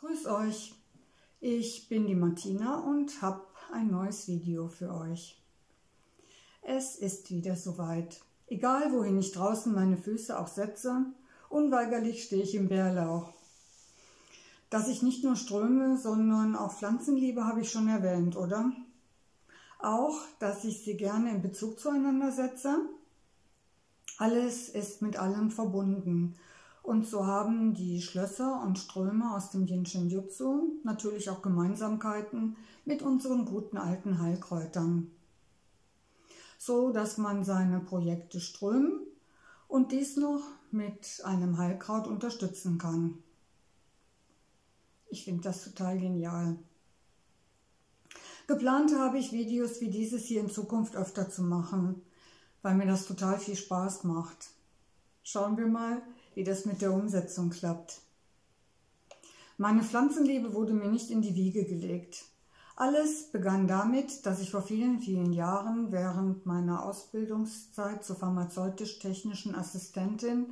Grüß euch, ich bin die Martina und habe ein neues Video für euch. Es ist wieder soweit. Egal wohin ich draußen meine Füße auch setze, unweigerlich stehe ich im Bärlauch. Dass ich nicht nur Ströme, sondern auch Pflanzen liebe, habe ich schon erwähnt, oder? Auch, dass ich sie gerne in Bezug zueinander setze. Alles ist mit allem verbunden und so haben die Schlösser und Ströme aus dem Jinshin Jutsu natürlich auch Gemeinsamkeiten mit unseren guten alten Heilkräutern. So dass man seine Projekte strömen und dies noch mit einem Heilkraut unterstützen kann. Ich finde das total genial. Geplant habe ich Videos wie dieses hier in Zukunft öfter zu machen, weil mir das total viel Spaß macht. Schauen wir mal, wie das mit der Umsetzung klappt. Meine Pflanzenliebe wurde mir nicht in die Wiege gelegt. Alles begann damit, dass ich vor vielen, vielen Jahren während meiner Ausbildungszeit zur pharmazeutisch-technischen Assistentin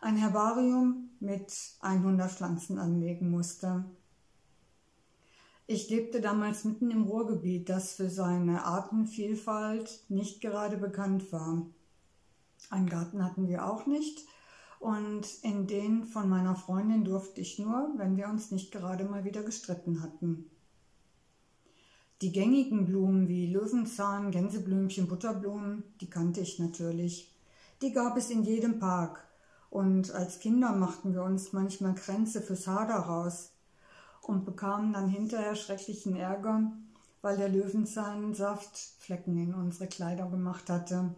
ein Herbarium mit 100 Pflanzen anlegen musste. Ich lebte damals mitten im Ruhrgebiet, das für seine Artenvielfalt nicht gerade bekannt war. Einen Garten hatten wir auch nicht, und in den von meiner Freundin durfte ich nur, wenn wir uns nicht gerade mal wieder gestritten hatten. Die gängigen Blumen wie Löwenzahn, Gänseblümchen, Butterblumen, die kannte ich natürlich. Die gab es in jedem Park. Und als Kinder machten wir uns manchmal Kränze fürs Haar daraus und bekamen dann hinterher schrecklichen Ärger, weil der Löwenzahnsaft Flecken in unsere Kleider gemacht hatte.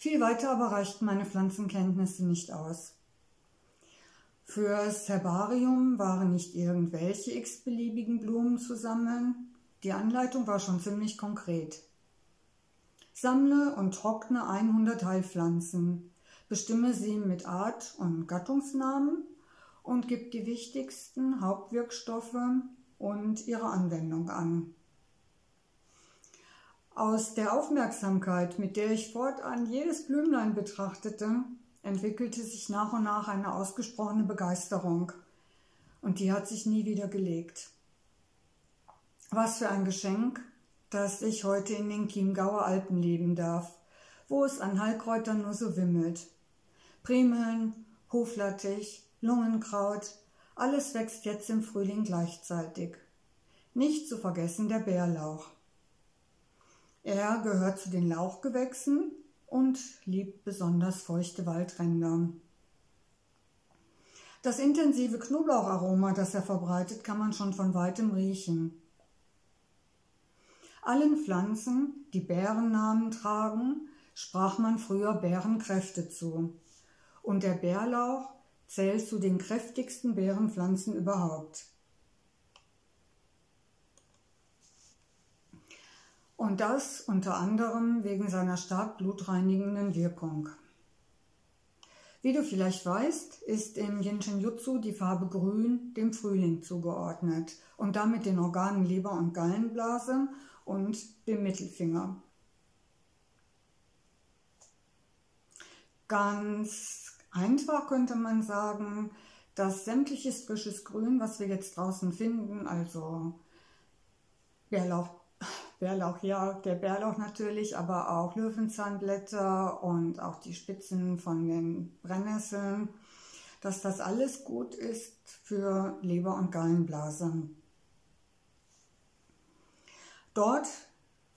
Viel weiter aber reichten meine Pflanzenkenntnisse nicht aus. Fürs Herbarium waren nicht irgendwelche x-beliebigen Blumen zu sammeln. Die Anleitung war schon ziemlich konkret. Sammle und trockne 100 Heilpflanzen, bestimme sie mit Art und Gattungsnamen und gib die wichtigsten Hauptwirkstoffe und ihre Anwendung an. Aus der Aufmerksamkeit, mit der ich fortan jedes Blümlein betrachtete, entwickelte sich nach und nach eine ausgesprochene Begeisterung. Und die hat sich nie wieder gelegt. Was für ein Geschenk, dass ich heute in den Chiemgauer Alpen leben darf, wo es an Heilkräutern nur so wimmelt. Primeln, Hoflattich, Lungenkraut, alles wächst jetzt im Frühling gleichzeitig. Nicht zu vergessen der Bärlauch. Er gehört zu den Lauchgewächsen und liebt besonders feuchte Waldränder. Das intensive Knoblaucharoma, das er verbreitet, kann man schon von weitem riechen. Allen Pflanzen, die Bärennamen tragen, sprach man früher Bärenkräfte zu. Und der Bärlauch zählt zu den kräftigsten Bärenpflanzen überhaupt. Und das unter anderem wegen seiner stark blutreinigenden Wirkung. Wie du vielleicht weißt, ist im Jinshin Jutsu die Farbe Grün dem Frühling zugeordnet und damit den Organen Leber und Gallenblase und dem Mittelfinger. Ganz einfach könnte man sagen, dass sämtliches frisches Grün, was wir jetzt draußen finden, also Bärlauch, Bärlauch, ja, der Bärlauch natürlich, aber auch Löwenzahnblätter und auch die Spitzen von den Brennnesseln, dass das alles gut ist für Leber- und Gallenblase. Dort,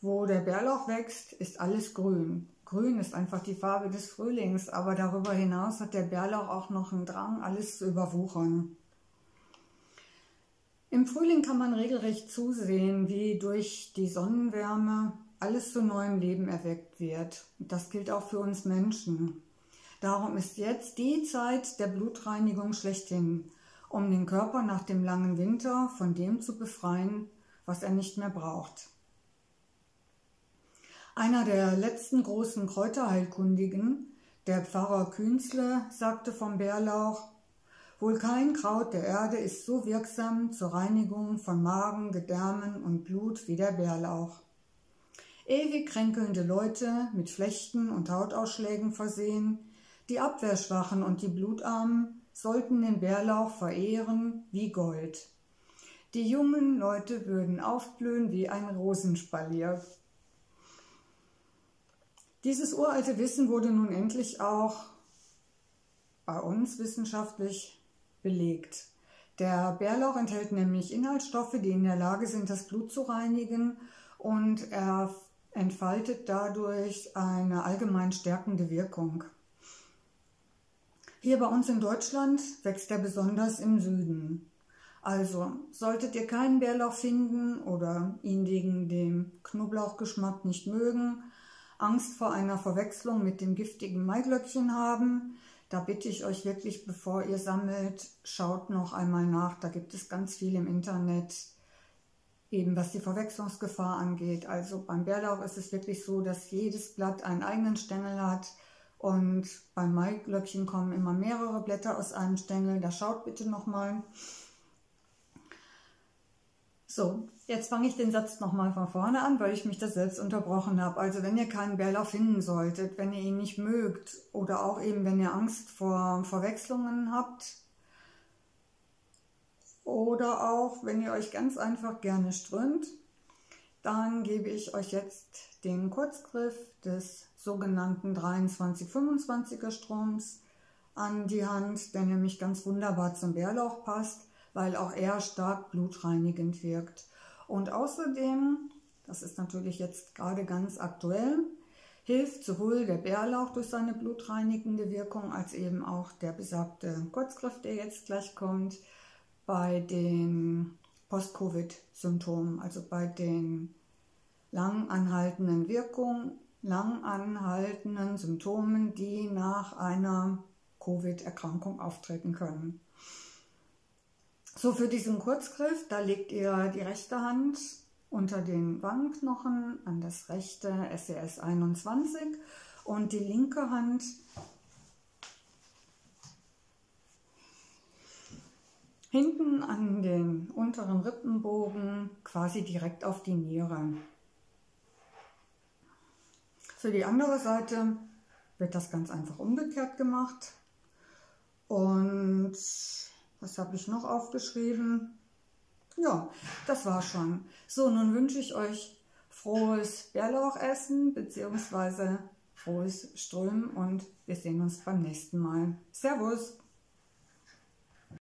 wo der Bärlauch wächst, ist alles grün. Grün ist einfach die Farbe des Frühlings, aber darüber hinaus hat der Bärlauch auch noch einen Drang, alles zu überwuchern. Im Frühling kann man regelrecht zusehen, wie durch die Sonnenwärme alles zu neuem Leben erweckt wird. Das gilt auch für uns Menschen. Darum ist jetzt die Zeit der Blutreinigung schlechthin, um den Körper nach dem langen Winter von dem zu befreien, was er nicht mehr braucht. Einer der letzten großen Kräuterheilkundigen, der Pfarrer Künzle, sagte vom Bärlauch, Wohl kein Kraut der Erde ist so wirksam zur Reinigung von Magen, Gedärmen und Blut wie der Bärlauch. Ewig kränkelnde Leute mit Flechten und Hautausschlägen versehen, die Abwehrschwachen und die Blutarmen sollten den Bärlauch verehren wie Gold. Die jungen Leute würden aufblühen wie ein Rosenspalier. Dieses uralte Wissen wurde nun endlich auch bei uns wissenschaftlich belegt. Der Bärlauch enthält nämlich Inhaltsstoffe, die in der Lage sind, das Blut zu reinigen und er entfaltet dadurch eine allgemein stärkende Wirkung. Hier bei uns in Deutschland wächst er besonders im Süden. Also solltet ihr keinen Bärlauch finden oder ihn wegen dem Knoblauchgeschmack nicht mögen, Angst vor einer Verwechslung mit dem giftigen Maiglöckchen haben, da bitte ich euch wirklich, bevor ihr sammelt, schaut noch einmal nach. Da gibt es ganz viel im Internet, eben was die Verwechslungsgefahr angeht. Also beim Bärlauch ist es wirklich so, dass jedes Blatt einen eigenen Stängel hat. Und beim Maiglöckchen kommen immer mehrere Blätter aus einem Stängel. Da schaut bitte nochmal. mal. So, jetzt fange ich den Satz nochmal von vorne an, weil ich mich das selbst unterbrochen habe. Also wenn ihr keinen Bärlauch finden solltet, wenn ihr ihn nicht mögt oder auch eben wenn ihr Angst vor Verwechslungen habt oder auch wenn ihr euch ganz einfach gerne strömt, dann gebe ich euch jetzt den Kurzgriff des sogenannten 23-25er Stroms an die Hand, der nämlich ganz wunderbar zum Bärlauch passt weil auch er stark blutreinigend wirkt. Und außerdem, das ist natürlich jetzt gerade ganz aktuell, hilft sowohl der Bärlauch durch seine blutreinigende Wirkung als eben auch der besagte Kurzgriff, der jetzt gleich kommt, bei den Post-Covid-Symptomen, also bei den lang anhaltenden Wirkungen, lang anhaltenden Symptomen, die nach einer Covid-Erkrankung auftreten können. So, für diesen Kurzgriff, da legt ihr die rechte Hand unter den Wangenknochen an das rechte SES 21 und die linke Hand hinten an den unteren Rippenbogen quasi direkt auf die Niere. Für die andere Seite wird das ganz einfach umgekehrt gemacht und was habe ich noch aufgeschrieben? Ja, das war schon. So, nun wünsche ich euch frohes Bärlauchessen bzw. frohes Strömen und wir sehen uns beim nächsten Mal. Servus!